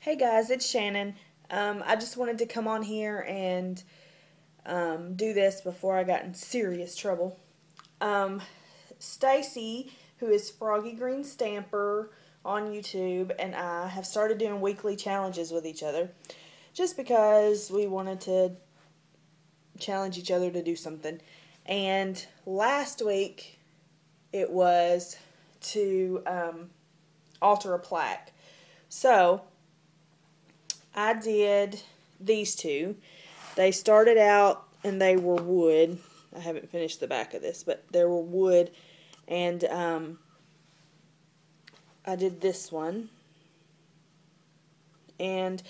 Hey guys, it's Shannon. Um, I just wanted to come on here and um, do this before I got in serious trouble. Um, Stacy, who is Froggy Green Stamper on YouTube, and I have started doing weekly challenges with each other just because we wanted to challenge each other to do something. And last week it was to um, alter a plaque. So I did these two. They started out and they were wood. I haven't finished the back of this, but they were wood. And um, I did this one. And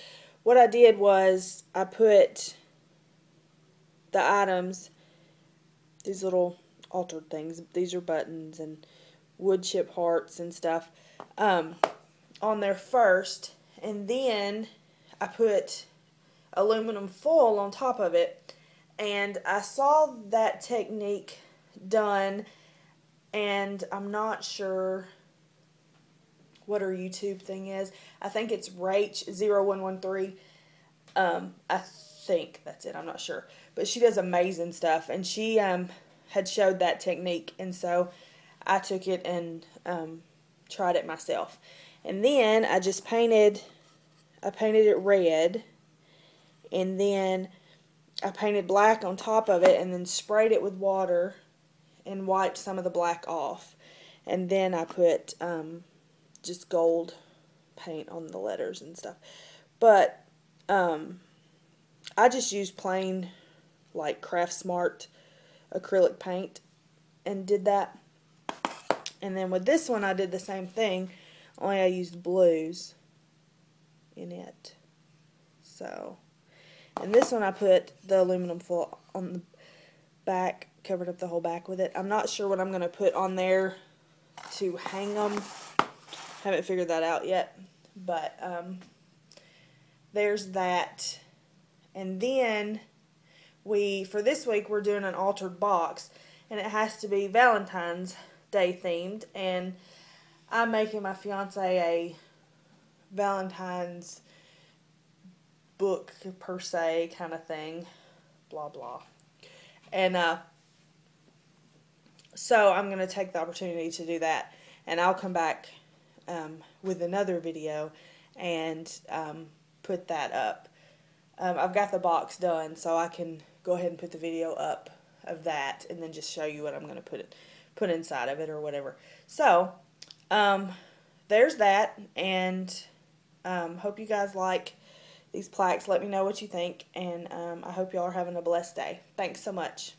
what I did was I put the items, these little altered things, these are buttons and wood chip hearts and stuff, um, on there first. And then I put aluminum foil on top of it and I saw that technique done and I'm not sure what her YouTube thing is. I think it's Rach0113. Um, I think that's it. I'm not sure. But she does amazing stuff and she um, had showed that technique and so I took it and um, tried it myself. And then I just painted I painted it red and then I painted black on top of it and then sprayed it with water and wiped some of the black off. And then I put um, just gold paint on the letters and stuff. But um, I just used plain like Craft Smart acrylic paint and did that. And then with this one I did the same thing, only I used blues in it. So, and this one I put the aluminum foil on the back, covered up the whole back with it. I'm not sure what I'm going to put on there to hang them. Haven't figured that out yet, but um, there's that. And then we, for this week, we're doing an altered box, and it has to be Valentine's Day themed, and I'm making my fiance a Valentine's book per se kind of thing. Blah blah. And uh so I'm going to take the opportunity to do that and I'll come back um, with another video and um, put that up. Um, I've got the box done so I can go ahead and put the video up of that and then just show you what I'm going to put it put inside of it or whatever. So, um, there's that and um, hope you guys like these plaques. Let me know what you think, and um, I hope y'all are having a blessed day. Thanks so much.